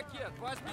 пакет, возьми!